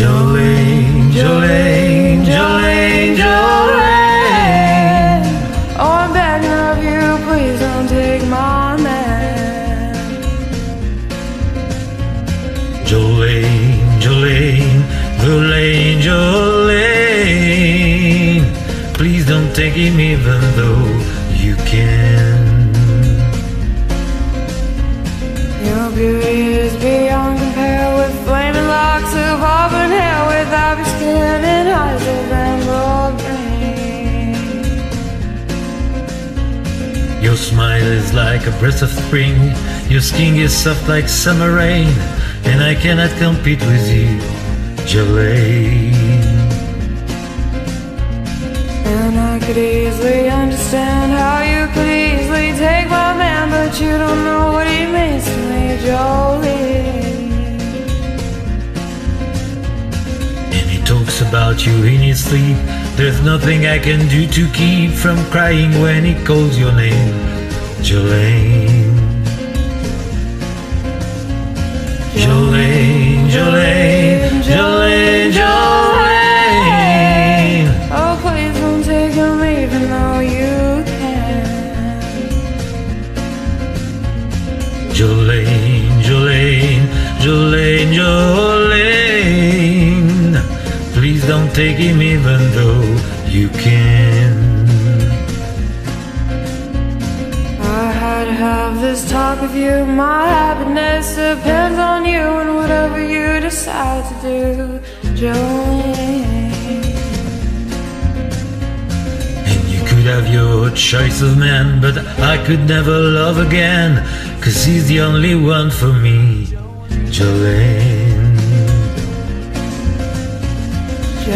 Jolene, Jolene, Jolene. Jolene. Oh, I'm begging of you, please don't take my man. Jolene, Jolene, Jolene, Jolene. Please don't take him even though is like a breath of spring. Your skin is soft like summer rain. And I cannot compete with you, Jolene. And I could easily understand how you could easily take my man, but you don't know what he means to me, Jolene. And he talks about you in his sleep. There's nothing I can do to keep from crying when he calls your name, Jolene. Jolene, Jolene, Jolene, Jolene. Oh, please don't take him even though you can. Jolene, Jolene, Jolene, Jolene. Please don't take him even though you can. Have this talk with you. My happiness depends on you and whatever you decide to do, Jolene. And you could have your choice of man, but I could never love again. Cause he's the only one for me. Jolene,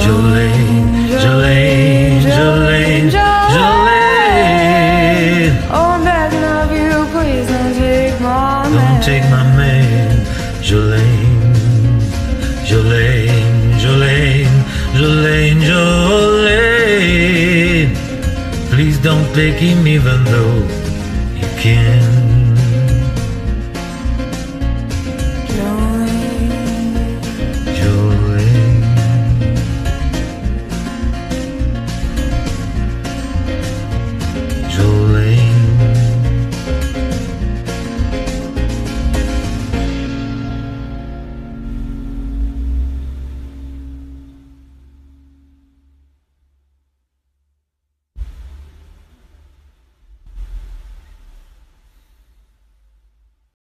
Jolene, Jolene, please don't take my man. Don't take my man, Jolene, Jolene, Jolene, Jolene, Jolene. Please don't take him even though you can.